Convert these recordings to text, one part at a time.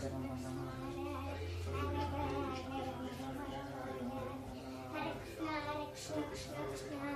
Krishna, Hare Krishna, Krishna Krishna, Hare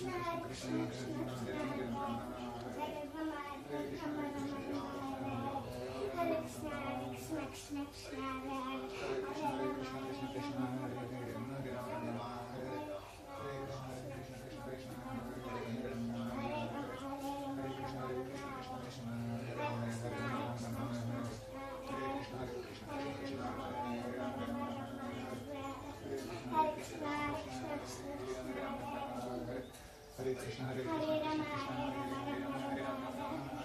Krishna, Krishna Krishna, Hare Krishna, Hare Krishna, Krishna Krishna, Hare Hare, Hare Rama, Rama Rama, Hare Hare.